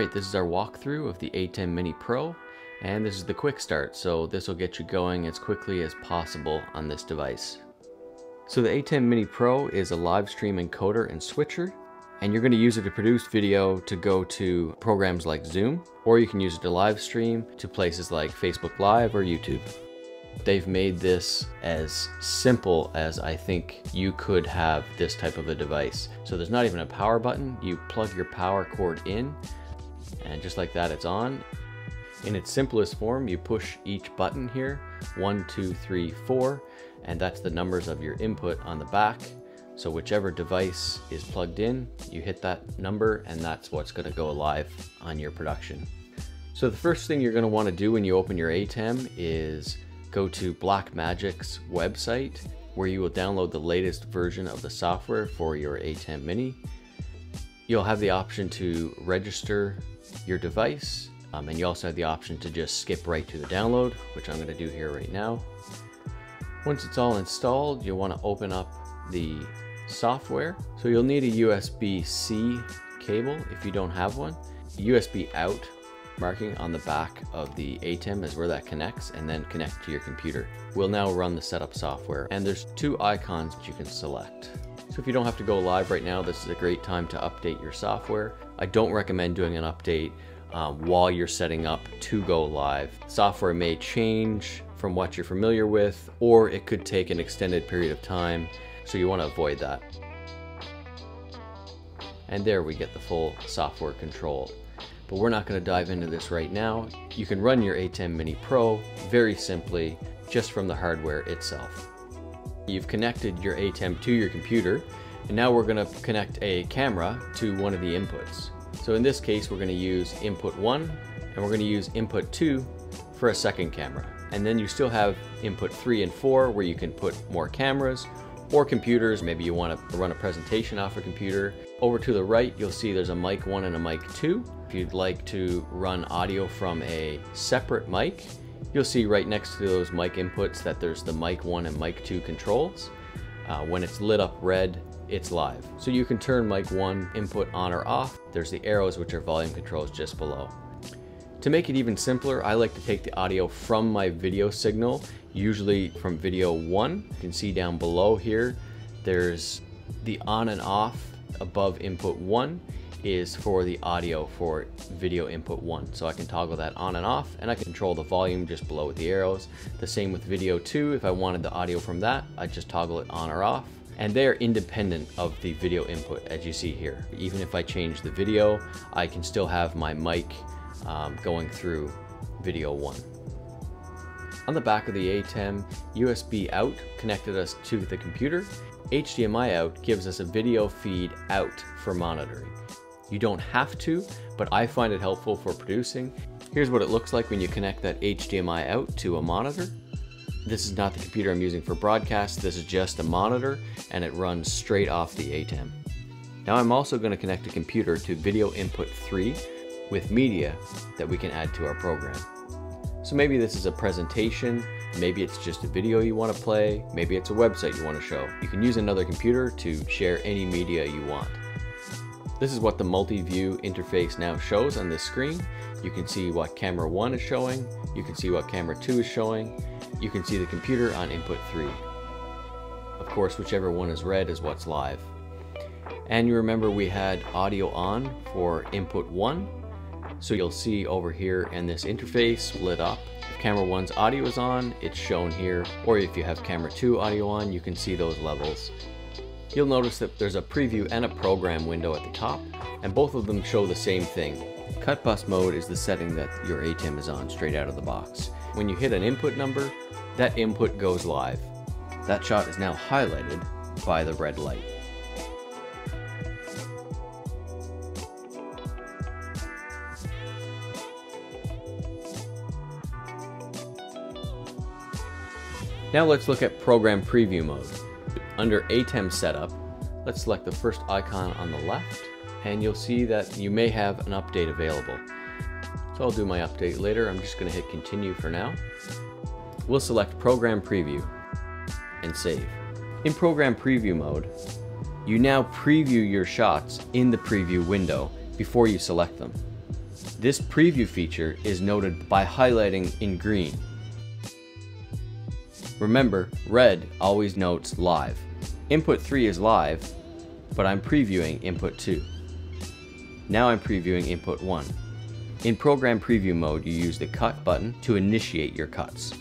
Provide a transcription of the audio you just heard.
Alright, this is our walkthrough of the ATEM Mini Pro, and this is the quick start, so this will get you going as quickly as possible on this device. So the ATEM Mini Pro is a live stream encoder and switcher, and you're going to use it to produce video to go to programs like Zoom, or you can use it to live stream to places like Facebook Live or YouTube. They've made this as simple as I think you could have this type of a device. So there's not even a power button. You plug your power cord in and just like that it's on. In its simplest form, you push each button here, one, two, three, four, and that's the numbers of your input on the back. So whichever device is plugged in, you hit that number and that's what's gonna go live on your production. So the first thing you're gonna to wanna to do when you open your ATEM is go to Blackmagic's website where you will download the latest version of the software for your ATEM Mini. You'll have the option to register your device. Um, and you also have the option to just skip right to the download, which I'm going to do here right now. Once it's all installed, you'll want to open up the software. So you'll need a USB-C cable if you don't have one. USB out marking on the back of the ATEM is where that connects and then connect to your computer. We'll now run the setup software and there's two icons that you can select. So if you don't have to go live right now, this is a great time to update your software. I don't recommend doing an update um, while you're setting up to go live. Software may change from what you're familiar with, or it could take an extended period of time, so you want to avoid that. And there we get the full software control. But we're not going to dive into this right now. You can run your ATEM Mini Pro very simply just from the hardware itself. You've connected your ATEM to your computer, and now we're gonna connect a camera to one of the inputs. So in this case, we're gonna use input one, and we're gonna use input two for a second camera. And then you still have input three and four where you can put more cameras or computers. Maybe you wanna run a presentation off a computer. Over to the right, you'll see there's a mic one and a mic two. If you'd like to run audio from a separate mic, You'll see right next to those mic inputs that there's the mic 1 and mic 2 controls. Uh, when it's lit up red, it's live. So you can turn mic 1 input on or off. There's the arrows which are volume controls just below. To make it even simpler, I like to take the audio from my video signal, usually from video 1. You can see down below here, there's the on and off above input 1 is for the audio for video input 1. So I can toggle that on and off and I can control the volume just below with the arrows. The same with video 2, if I wanted the audio from that, I just toggle it on or off. And they are independent of the video input as you see here. Even if I change the video, I can still have my mic um, going through video 1. On the back of the ATEM, USB out connected us to the computer. HDMI out gives us a video feed out for monitoring. You don't have to, but I find it helpful for producing. Here's what it looks like when you connect that HDMI out to a monitor. This is not the computer I'm using for broadcast, this is just a monitor and it runs straight off the ATEM. Now I'm also going to connect a computer to video input 3 with media that we can add to our program. So maybe this is a presentation, maybe it's just a video you want to play, maybe it's a website you want to show. You can use another computer to share any media you want. This is what the multi-view interface now shows on this screen. You can see what camera 1 is showing, you can see what camera 2 is showing, you can see the computer on input 3. Of course, whichever one is red is what's live. And you remember we had audio on for input 1, so you'll see over here in this interface lit up. If camera 1's audio is on, it's shown here, or if you have camera 2 audio on, you can see those levels. You'll notice that there's a preview and a program window at the top, and both of them show the same thing. Cut bus mode is the setting that your ATEM is on straight out of the box. When you hit an input number, that input goes live. That shot is now highlighted by the red light. Now let's look at program preview mode. Under ATEM setup, let's select the first icon on the left and you'll see that you may have an update available. So I'll do my update later. I'm just going to hit continue for now. We'll select program preview and save. In program preview mode, you now preview your shots in the preview window before you select them. This preview feature is noted by highlighting in green. Remember, red always notes live. Input 3 is live, but I'm previewing input 2. Now I'm previewing input 1. In program preview mode, you use the cut button to initiate your cuts.